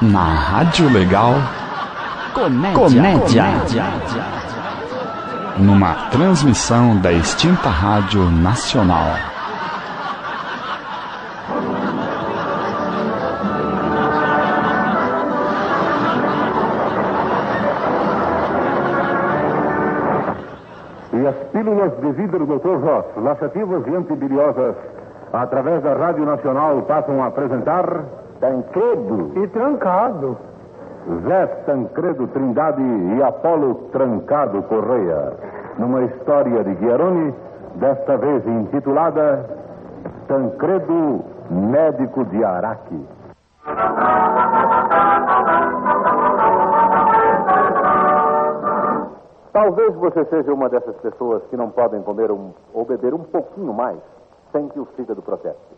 Na Rádio Legal. Comédia. Comédia. Numa transmissão da extinta Rádio Nacional. E as pílulas de vidro do Dr. Ross, laxativas e antibiliosas, através da Rádio Nacional, passam a apresentar Tancredo, E trancado. Zé Tancredo Trindade e Apolo Trancado Correia, numa história de Guiaroni, desta vez intitulada Tancredo, médico de Araque. Talvez você seja uma dessas pessoas que não podem comer um, ou beber um pouquinho mais sem que o fígado proteste.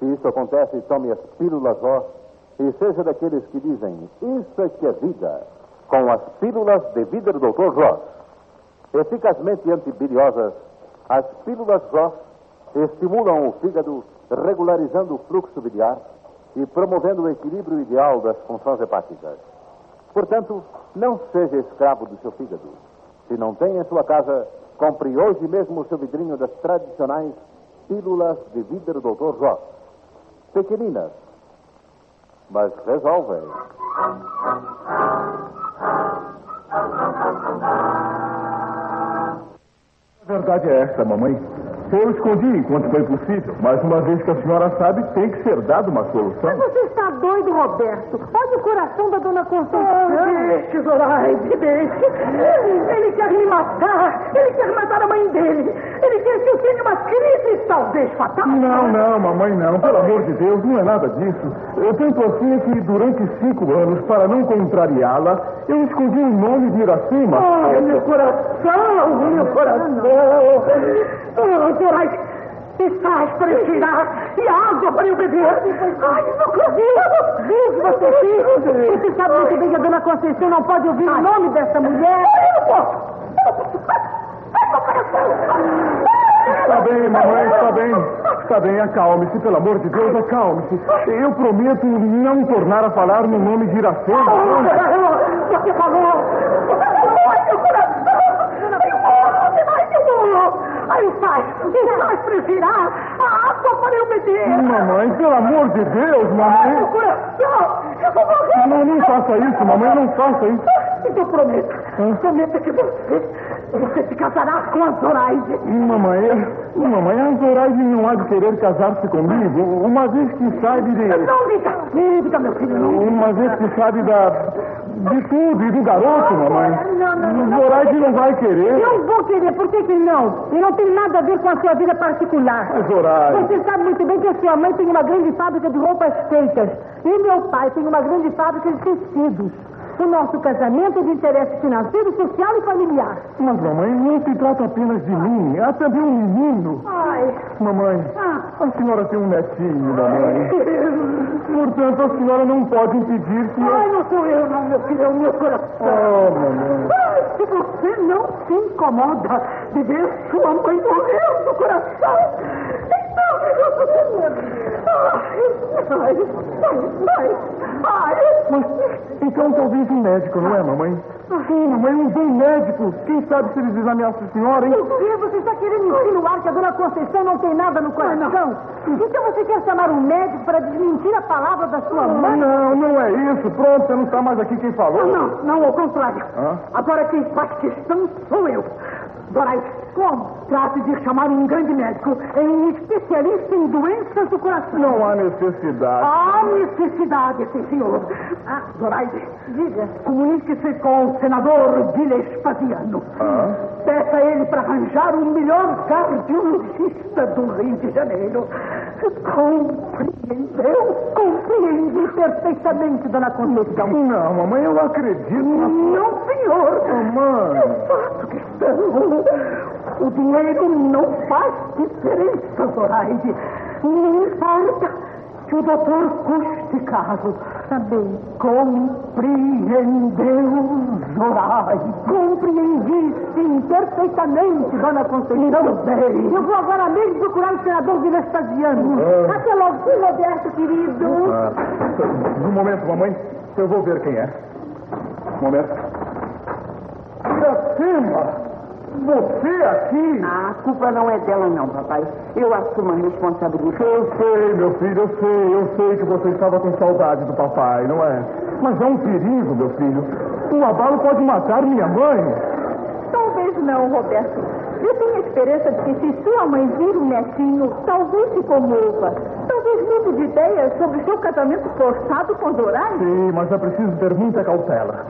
Se isso acontece, tome as pílulas Ross e seja daqueles que dizem isso é que é vida, com as pílulas de vida do Dr. Ross. Eficazmente antibiliosas, as pílulas Ross estimulam o fígado, regularizando o fluxo biliar e promovendo o equilíbrio ideal das funções hepáticas. Portanto, não seja escravo do seu fígado. Se não tem em sua casa, compre hoje mesmo o seu vidrinho das tradicionais pílulas de vida do Dr. Ross. Pequeninas, mas resolvem. A verdade é essa, mamãe. Eu escondi enquanto foi possível, mas uma vez que a senhora sabe, tem que ser dada uma solução. Você está doido, Roberto. Olha o coração da dona Conceição. Deixe, Zoraide, deixe. Ele quer me matar. Ele quer matar a mãe dele. Ele quer que eu tenha uma Não, não, mamãe, não. Pelo amor de Deus, não é nada disso. Eu penso assim que durante cinco anos, para não contrariá-la, eu escondi o nome de Iracema. Ai, meu coração, meu coração. Zoraide, me faz para eu tirar e água para eu beber. Ai, não consigo. Diz você, filho. Você sabe muito bem que a dona Conceição não pode ouvir o nome dessa mulher. Eu não posso. Eu não posso. Ai, meu coração. Está bem, mamãe, está bem. Está bem, acalme-se, pelo amor de Deus, acalme-se. Eu prometo não tornar a falar no nome de Iracema. Você falou! Ai, meu coração! Eu morro! Ai, eu morro! Ai, faz! Faz para eu tirar a água para eu beber! Mamãe, pelo amor de Deus, Ai, mamãe. meu coração! Eu vou morrer! Não, não faça isso, mamãe, não faça isso. Então prometa! Prometa que você... Você se casará com a Zoraide! Mamãe, mamãe, a Zoraide não há de querer casar-se comigo, uma vez que sabe de... Não diga! Diga, meu filho! Não Uma vez que sabe da... de tudo e do garoto, mamãe. Não, não, não, não. Zoraide não vai querer. Não vou querer, por que que não? E não tem nada a ver com a sua vida particular. A Zoraide. Você sabe muito bem que a sua mãe tem uma grande fábrica de roupas feitas. E meu pai tem uma grande fábrica de tecidos. O nosso casamento é de interesse financeiro, social e familiar. Mas, mamãe, não se trata apenas de mim. Há também um menino. Ai, Mamãe, a senhora tem um netinho, mamãe. Portanto, a senhora não pode impedir que eu... Ai, não sou eu, não, meu filho, é o meu coração. Oh, mamãe. Ai, se você não se incomoda de ver sua mãe morrer do coração, então você... Ai, ai, ai, ai. Mas, então talvez um médico, não é, mamãe? Sim, mamãe, um bom médico. Quem sabe se eles desameaçam a senhora, hein? o que você está querendo insinuar que a dona Conceição não tem nada no coração? Então você quer chamar um médico para desmentir a palavra da sua mãe? Não, não é isso. Pronto, você não está mais aqui quem falou. Não, não, ao contrário. Hã? Agora quem faz questão sou eu. Dorais, como? Trate de chamar um grande médico, é um especialista em doenças do coração. Não há necessidade. Há necessidade, sim, senhor. Ah, Zoraide, diga. Comunique-se com o senador Vespasiano. Ah? Peça a ele para arranjar o melhor cardiologista do Rio de Janeiro. Compreendeu? Compreendi perfeitamente, dona Conceição. Não, mamãe, eu acredito. Não, senhor. Mamãe. Eu faço questão. O dinheiro não faz diferença, Zoraide. Não importa que o doutor custe caro. Também. Compreendeu, Zoraide? Compreendi, sim, perfeitamente, dona Conceição. bem. Eu vou agora mesmo procurar o senador Vestagiano. Ah. Até logo, Roberto, querido. Ah, um momento, mamãe. Eu vou ver quem é. Um momento. Iracema! Você aqui? A culpa não é dela, não, papai. Eu assumo a responsabilidade. Eu sei, meu filho, eu sei. Eu sei que você estava com saudade do papai, não é? Mas é um perigo, meu filho. Um abalo pode matar minha mãe. Talvez não, Roberto. Eu tenho a esperança de que se sua mãe vir o netinho, talvez se comova. Talvez mude de ideia sobre seu casamento forçado com Dorais. Sim, mas é preciso ter muita cautela.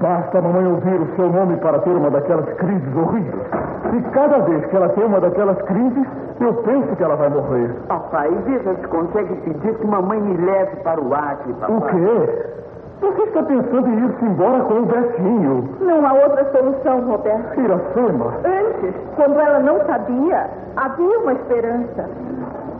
Basta a mamãe ouvir o seu nome para ter uma daquelas crises horríveis. E cada vez que ela tem uma daquelas crises, eu penso que ela vai morrer. Papai, veja se consegue pedir que mamãe me leve para o Acre, papai. O quê? Você está pensando em ir-se embora com o Betinho? Não há outra solução, Roberto. Iracema? Antes, quando ela não sabia, havia uma esperança.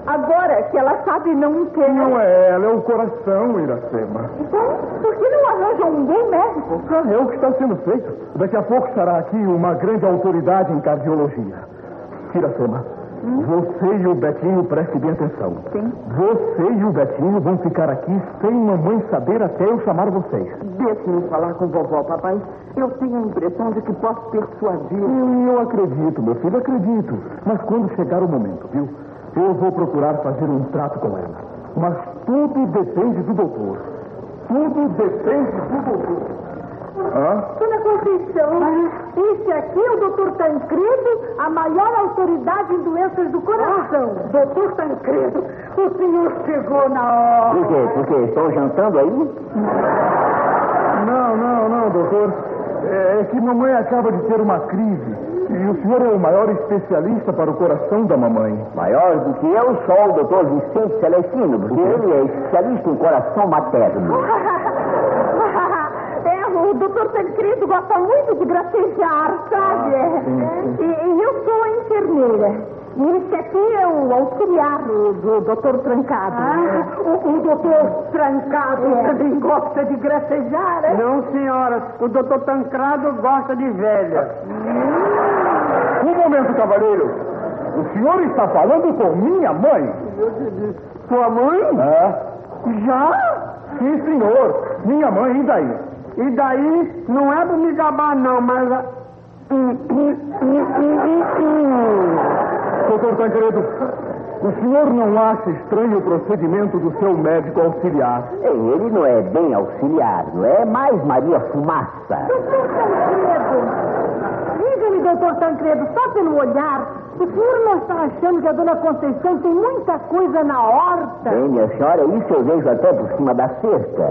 Agora que ela sabe não quer. Não é ela, é o coração, Iracema. Então, por que não arranja um bom médico? Ah, é o que está sendo feito. Daqui a pouco estará aqui uma grande autoridade em cardiologia. Iracema, você e o Betinho prestem bem atenção. Sim. Você e o Betinho vão ficar aqui sem mamãe saber até eu chamar vocês. Deixe-me falar com vovó, papai. Eu tenho a impressão de que posso persuadir. Eu, eu acredito, meu filho, acredito. Mas quando chegar o momento, viu? Eu vou procurar fazer um trato com ela. Mas tudo depende do doutor. Tudo depende do doutor. Hã? Dona Conceição, esse aqui é o doutor Tancredo, a maior autoridade em doenças do coração. Doutor Tancredo, o senhor chegou na hora. Por quê? Por quê? Estão jantando aí? Não, não, não, doutor. É, é que mamãe acaba de ter uma crise. E o senhor é o maior especialista para o coração da mamãe. Maior do que eu sou o doutor Vicente Celestino, porque ele é especialista em coração materno. É, o doutor Tancredo gosta muito de gracejar, sabe? Ah, sim, sim. E, e eu sou a enfermeira. E esse aqui é o auxiliar do, do doutor Trancado. Ah, o, o doutor Trancado É. também gosta de gracejar, é? Não, senhora. O doutor Tancrado gosta de velha. Momento, cavaleiro. O senhor está falando com minha mãe? Sua mãe? É. Já? Sim, senhor. Minha mãe, e daí? E daí, não é pra me gabar, não, mas... a- Doutor Tancredo, o senhor não acha estranho o procedimento do seu médico auxiliar? Ei, Ele não é bem auxiliar, não é mais Maria Fumaça. Doutor Tancredo, diga-me, doutor Tancredo, só pelo olhar, o senhor não está achando que a dona Conceição tem muita coisa na horta? Bem, minha senhora, isso eu vejo até por cima da cerca.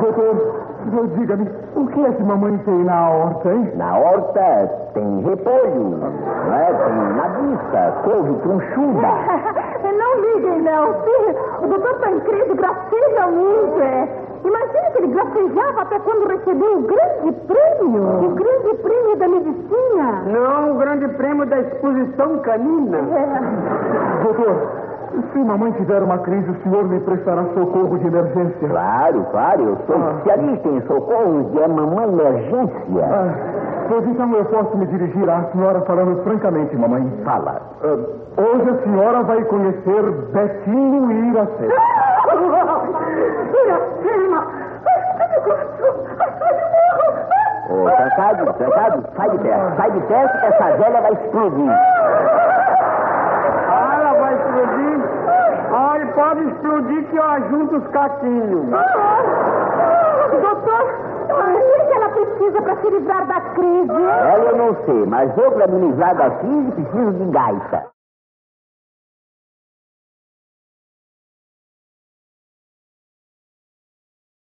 Doutor, doutor, diga-me, o que é que mamãe tem na horta, hein? Na horta tem repolho, não é? Tem nabiça, couve, tronchuda. Não liguem, não. Sim, o doutor Tancredo graceja muito, é. Imagina que ele gracejava até quando recebeu o grande prêmio. O grande prêmio da medicina. Não, o grande prêmio da exposição canina. É. Doutor, se mamãe tiver uma crise, o senhor me prestará socorro de emergência. Claro, claro, eu sou Ah. especialista em socorros de mamãe emergência. Ah, pois então eu posso me dirigir à senhora falando francamente, mamãe. Fala. Ah, hoje a senhora vai conhecer Betinho e Iracema. Iracema! Ai! Ai, ai, eu morro! Ô, trancado, trancado, sai de perto, sai de perto que essa velha vai explodir. Ah, ela vai explodir? Olha, pode explodir que eu ajunto os caquinhos. Doutor, que ela precisa para se livrar da crise? Ela eu não sei, mas eu, para me livrar da crise, preciso de gaita.